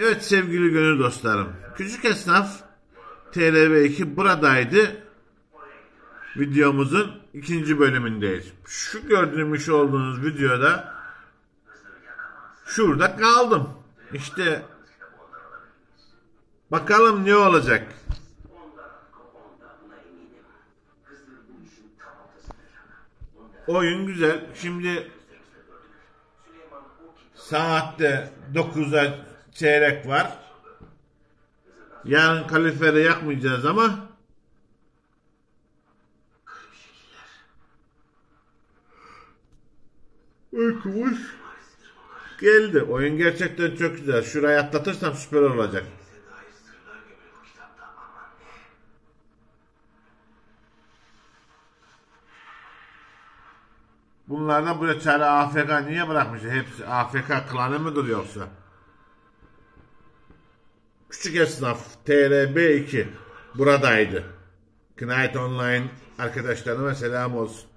Evet sevgili gönül dostlarım. Küçük esnaf TLB2 buradaydı. Videomuzun ikinci bölümündeyiz. Şu gördüğümüş olduğunuz videoda şurada kaldım. İşte bakalım ne olacak. Oyun güzel. Şimdi saatte 9'a çeyrek var. Yarın kaliferi yakmayacağız ama uykumuz geldi. Oyun gerçekten çok güzel. Şurayı atlatırsam süper olacak. Bunlar da buraya çare AFK niye bırakmış? Hepsi AFK klanı mıdır yoksa? Küçük esnaf TRB2 buradaydı. Knight Online arkadaşlarıma selam olsun.